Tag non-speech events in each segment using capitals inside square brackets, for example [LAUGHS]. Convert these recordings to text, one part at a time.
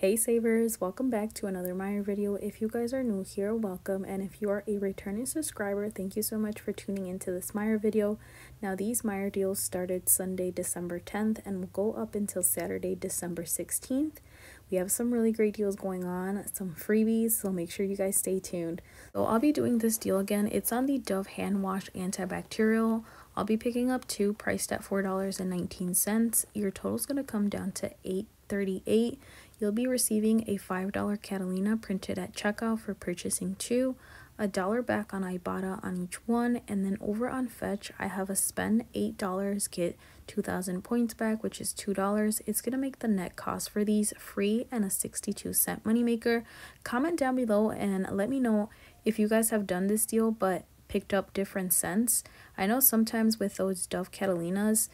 Hey savers, welcome back to another Meijer video. If you guys are new here, welcome. And if you are a returning subscriber, thank you so much for tuning into this Meijer video. Now these Meijer deals started Sunday, December 10th and will go up until Saturday, December 16th. We have some really great deals going on, some freebies, so make sure you guys stay tuned. So I'll be doing this deal again. It's on the Dove Hand Wash Antibacterial. I'll be picking up two priced at $4.19. Your total is going to come down to 838 You'll be receiving a $5 Catalina printed at checkout for purchasing two, a dollar back on Ibotta on each one, and then over on Fetch, I have a spend $8, get 2,000 points back, which is $2. It's going to make the net cost for these free and a 62 cent moneymaker. Comment down below and let me know if you guys have done this deal but picked up different scents. I know sometimes with those Dove Catalinas,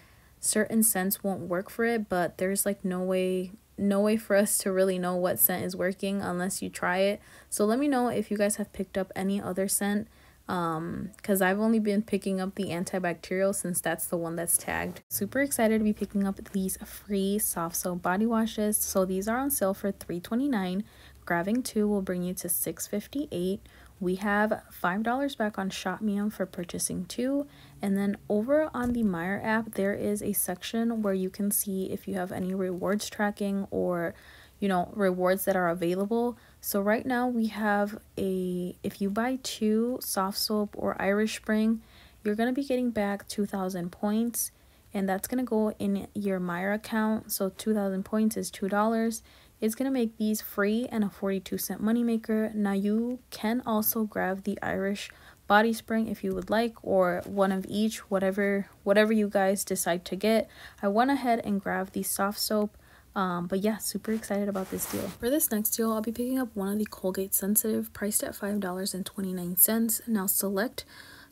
certain scents won't work for it, but there's like no way no way for us to really know what scent is working unless you try it. So let me know if you guys have picked up any other scent um because i've only been picking up the antibacterial since that's the one that's tagged. Super excited to be picking up these free soft soap body washes. So these are on sale for 329 grabbing two will bring you to 658 we have $5 back on ShopMium for purchasing two. And then over on the Meijer app, there is a section where you can see if you have any rewards tracking or, you know, rewards that are available. So right now we have a, if you buy two soft soap or Irish Spring, you're going to be getting back 2,000 points. And that's going to go in your Meijer account. So 2,000 points is $2 it's going to make these free and a 42 cent moneymaker. Now you can also grab the Irish body spring if you would like or one of each whatever whatever you guys decide to get. I went ahead and grabbed the soft soap um, but yeah super excited about this deal. For this next deal i'll be picking up one of the colgate sensitive priced at five dollars and 29 cents. Now select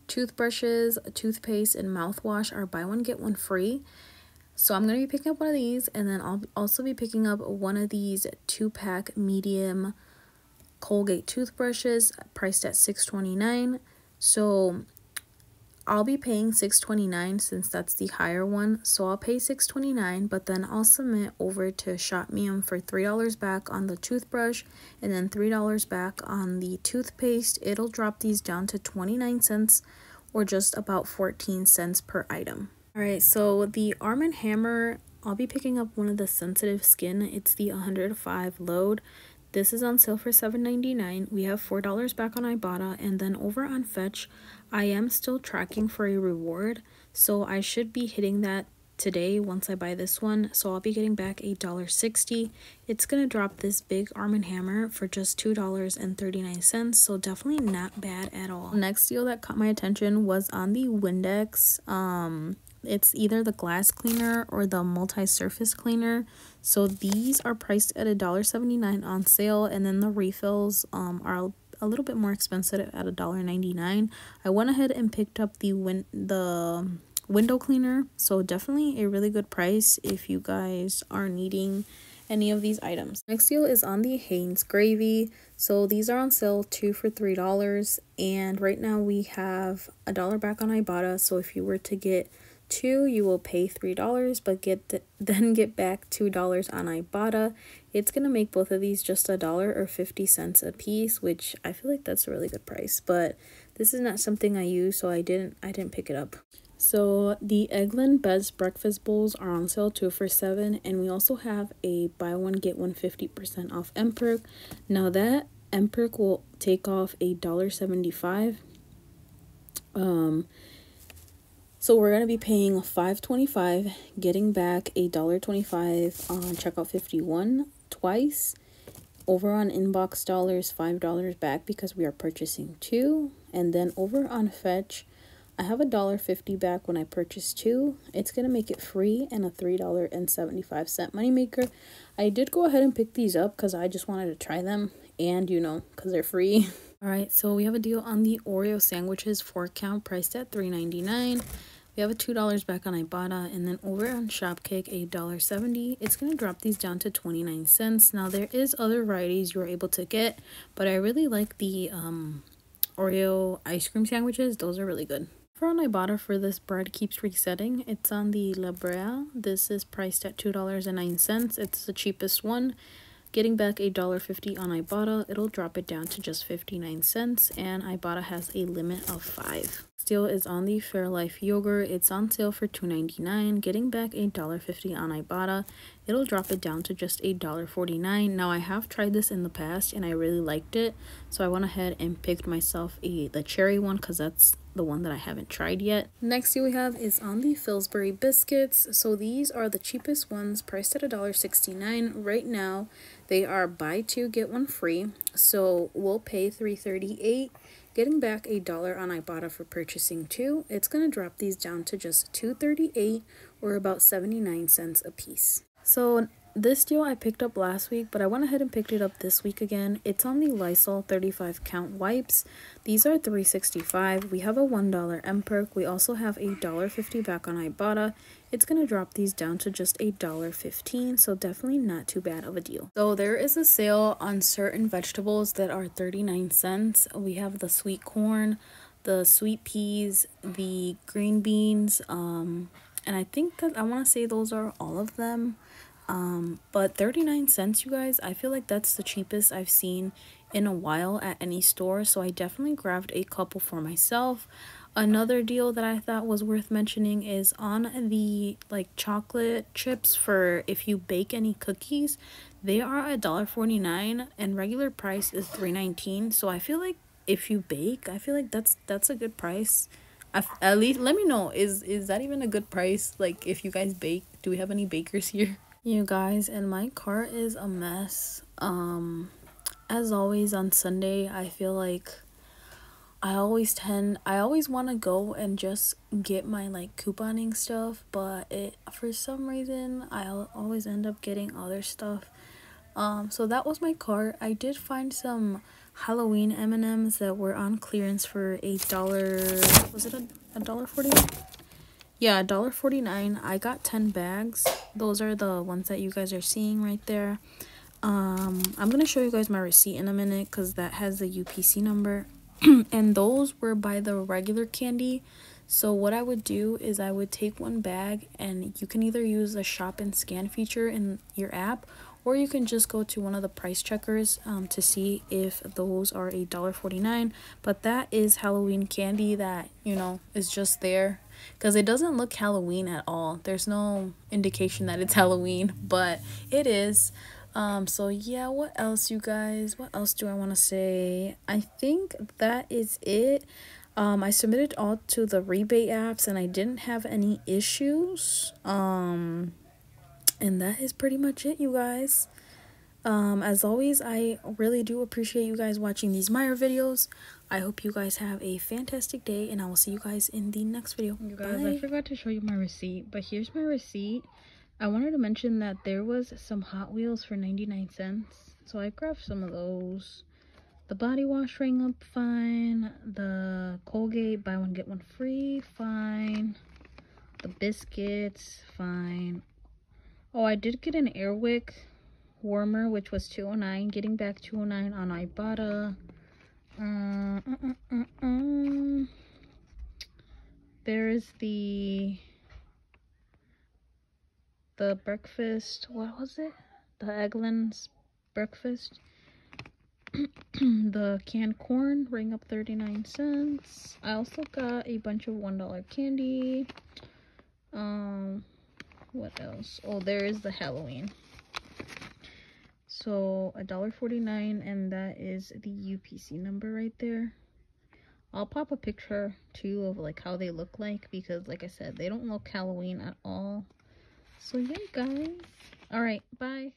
toothbrushes toothpaste and mouthwash are buy one get one free so I'm going to be picking up one of these and then I'll also be picking up one of these two pack medium Colgate toothbrushes priced at $6.29. So I'll be paying $6.29 since that's the higher one. So I'll pay $6.29 but then I'll submit over to ShopMium for $3 back on the toothbrush and then $3 back on the toothpaste. It'll drop these down to 29 cents or just about 14 cents per item. Alright, so the Arm & Hammer, I'll be picking up one of the sensitive skin. It's the 105 load. This is on sale for $7.99. We have $4 back on Ibotta. And then over on Fetch, I am still tracking for a reward. So I should be hitting that today once I buy this one. So I'll be getting back $8.60. It's going to drop this big Arm & Hammer for just $2.39. So definitely not bad at all. Next deal that caught my attention was on the Windex. Um, it's either the glass cleaner or the multi-surface cleaner. So these are priced at a dollar 79 on sale and then the refills um are a little bit more expensive at a dollar 99 i went ahead and picked up the win the window cleaner so definitely a really good price if you guys are needing any of these items. Next deal is on the Heinz gravy. So these are on sale two for three dollars and right now we have a dollar back on ibotta. So if you were to get two, you will pay $3, but get th [LAUGHS] then get back $2 on Ibotta. It's going to make both of these just a dollar or 50 cents a piece, which I feel like that's a really good price, but this is not something I use, so I didn't I didn't pick it up. So the Eggland Best breakfast bowls are on sale two for seven, and we also have a buy one get one fifty percent off mPerk. Now that mPerk will take off a dollar seventy five. Um, so we're going to be paying 5.25, getting back a $1.25 on checkout 51 twice. Over on inbox dollars, $5 back because we are purchasing two. And then over on fetch, I have a dollar fifty back when I purchase two. It's going to make it free and a $3.75 moneymaker. I did go ahead and pick these up because I just wanted to try them and, you know, because they're free. [LAUGHS] All right, so we have a deal on the Oreo sandwiches, four count, priced at $3.99. We have a $2 back on Ibotta, and then over on Shopkick, a $1.70. It's going to drop these down to 29 cents. Now, there is other varieties you're able to get, but I really like the um, Oreo ice cream sandwiches. Those are really good. For on Ibotta for this bread keeps resetting. It's on the La Brea. This is priced at $2.09. It's the cheapest one. getting back a dollar fifty on Ibotta. It'll drop it down to just 59 cents and Ibotta has a limit of 5. Still is on the Fairlife yogurt. It's on sale for $2.99, getting back a dollar fifty on Ibotta. It'll drop it down to just a dollar forty-nine. Now I have tried this in the past and I really liked it, so I went ahead and picked myself a the cherry one because that's the one that I haven't tried yet. Next deal we have is on the Pillsbury biscuits. So these are the cheapest ones, priced at a dollar sixty-nine right now. They are buy two get one free, so we'll pay three thirty-eight getting back a dollar on Ibotta for purchasing two. It's going to drop these down to just 238 or about 79 cents a piece. So this deal I picked up last week, but I went ahead and picked it up this week again. It's on the Lysol 35 count wipes. These are 365. We have a $1 mPerk. We also have a $1.50 back on Ibotta. It's going to drop these down to just a $1.15, so definitely not too bad of a deal. So there is a sale on certain vegetables that are 39 cents. We have the sweet corn, the sweet peas, the green beans, um, and I think that I want to say those are all of them. Um, but 39 cents, you guys, I feel like that's the cheapest I've seen in a while at any store. So I definitely grabbed a couple for myself. Another deal that I thought was worth mentioning is on the like chocolate chips for if you bake any cookies, they are a dollar forty nine and regular price is three nineteen. So I feel like if you bake, I feel like that's that's a good price. At least let me know is is that even a good price? Like if you guys bake, do we have any bakers here? [LAUGHS] You guys, and my car is a mess. Um, as always on Sunday, I feel like I always tend, I always want to go and just get my like couponing stuff, but it for some reason I always end up getting other stuff. Um, so that was my cart. I did find some Halloween M and M's that were on clearance for eight dollar. Was it a dollar forty? Yeah, dollar forty nine. I got ten bags. Those are the ones that you guys are seeing right there. Um, I'm gonna show you guys my receipt in a minute because that has the UPC number. [CLEARS THROAT] and those were by the regular candy. So what I would do is I would take one bag and you can either use the shop and scan feature in your app or you can just go to one of the price checkers um, to see if those are a dollar forty nine. But that is Halloween candy that you know is just there because it doesn't look Halloween at all. There's no indication that it's [LAUGHS] Halloween, but it is. Um, so yeah, what else, you guys? What else do I want to say? I think that is it. Um, I submitted all to the rebate apps and I didn't have any issues. Um, and that is pretty much it, you guys. Um, as always, I really do appreciate you guys watching these Meijer videos. I hope you guys have a fantastic day, and I will see you guys in the next video. You guys, Bye. I forgot to show you my receipt, but here's my receipt. I wanted to mention that there was some Hot Wheels for 99 cents, so I grabbed some of those. The body wash rang up fine. The Colgate buy one get one free, fine. The biscuits, fine. Oh, I did get an Airwick warmer, which was 209 getting back 209 on Ibotta. Uh, uh, uh, uh, uh. there is the the breakfast what was it? The Eggland's breakfast. [CLEARS THROAT] The canned corn ring up 39 cents. I also got a bunch of one dollar candy. Um what else? Oh there is the halloween so a dollar 49 and that is the upc number right there. I'll pop a picture too of like how they look like because like i said they don't look halloween at all. So yeah guys. All right bye